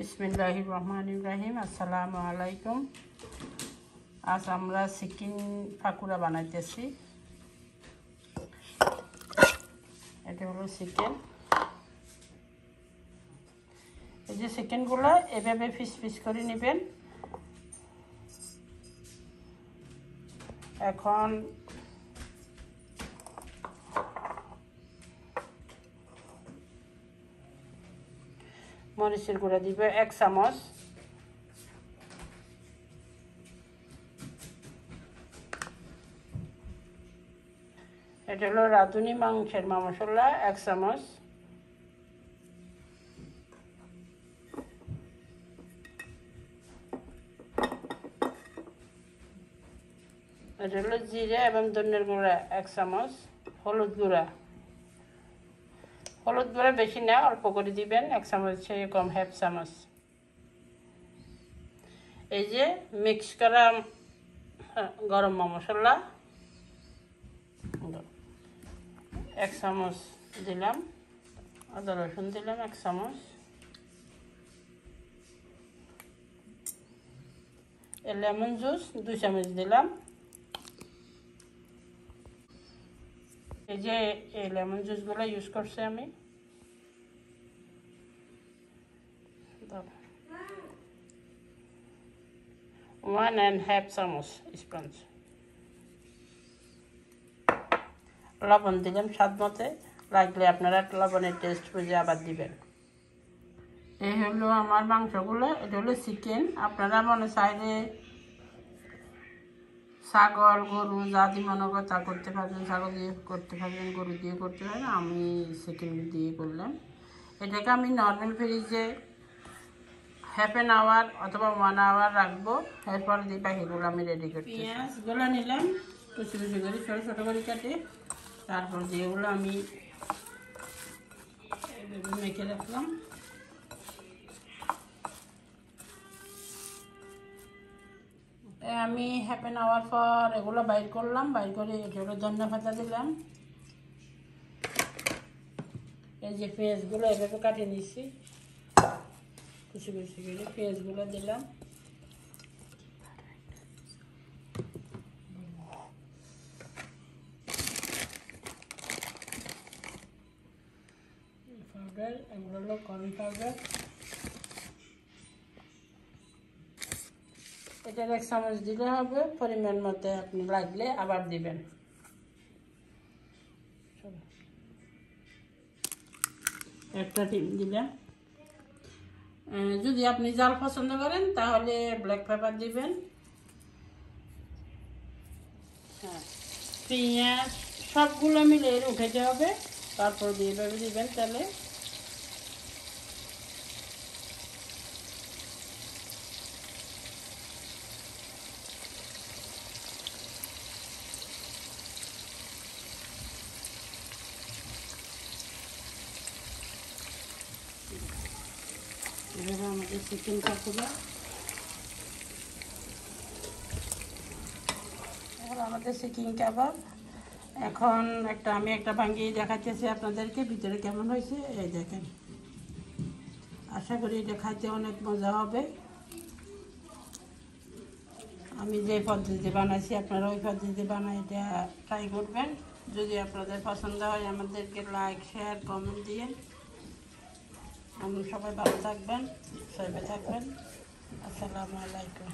বিসমিল্লাহ রহমান ইব্রাহিম আসসালামু আলাইকুম। আজ আমরা চিকেন পাকুড়া বানাইতেছি। এটা হলো চিকেন এই যে চিকেনগুলো এভাবে ফিস ফিস করে নেবেন। এখন মরিচের গুঁড়া দিব, এক চামচ। এটা হলো রাঁধুনি মাংসের মা মশলা, এক চামচ। এটা হলো জিরে এবং ধনের গুঁড়া, এক চামচ। হলুদ গুঁড়া। হলুদ গুঁড়া বেশি না অল্প করে দিবেন। এক চামচ কম হাফ চামচ। এই যে মিক্স করা গরম মশলা। এক চামচ দিলাম। আদা, রসুন দিলাম এক চামচ। লেমন জুস দুই চামচ দিলাম। এই যে এই লেমন জুসগুলো ইউজ করছি আমি। ওয়ান অ্যান্ড হাফ চামচ স্পঞ্জ লবণ দিলাম স্বাদ মতে। লাগলে আপনারা লবণের টেস্ট বুঝে আবার দিবেন। এই হলো আমার মাংসগুলো এটা হলো চিকেন আপনারা মনে চাইলে ছাগল, গরু যা দিয়ে মনে করে তা করতে পারবেন, ছাগল দিয়ে করতে পারবেন, গরু দিয়ে করতে পারবেন, আমি চিকেন দিয়ে করলাম। এটাকে আমি নর্মাল ফ্রিজে হাফ অ্যান আওয়ার অথবা ওয়ান আওয়ার রাখব, এরপর দিয়ে পাখিগুলো আমি রেডি করছি। পেঁয়াজগুলো নিলাম কুচি কুচি করে, ছোটো ছোটো করে কাটে, তারপর যেগুলো আমি মেখে রাখলাম। আমি হাফ অ্যান আওয়ার পর এগুলো বাইর করলাম, বাইর করে এগুলো ধন্যা পাতা দিলাম। এই যে পেঁয়াজগুলো এভাবে কাটিয়ে নিচ্ছি কুচি কুচি করে পেঁয়াজগুলো দিলাম। পাউডার এগুলো হলো কর্ন পাউডার এটার এক চামচ দিলে হবে, পরিমাণ মতো আপনি লাগলে আবার দিবেন। একটা ডিম দিলাম। যদি আপনি জাল পছন্দ করেন, তাহলে ব্ল্যাক পেপার দিবেন। হ্যাঁ পেঁয়াজ, সবগুলো মিলে উঠে হবে। তারপর দিয়ে দিবেন তাহলে এভাবে আমাদের চিকেন কাকুবা আমাদের চিকেন কাবাব এখন একটা, আমি একটা ভাঙ্গিয়ে দেখাচ্ছি আপনাদেরকে, ভিতরে কেমন হয়েছে, এই দেখেন। আশা করি এটা খাইতে অনেক মজা হবে। আমি যে পদ্ধতিতে বানাইছি, আপনারা ওই পদ্ধতিতে বানাই এটা ট্রাই করবেন। যদি আপনাদের পছন্দ হয়, আমাদেরকে লাইক শেয়ার কমেন্ট দিয়ে আমরা সবাই ভালো থাকবেন সবাই থাকবেন। আসসালামু আলাইকুম।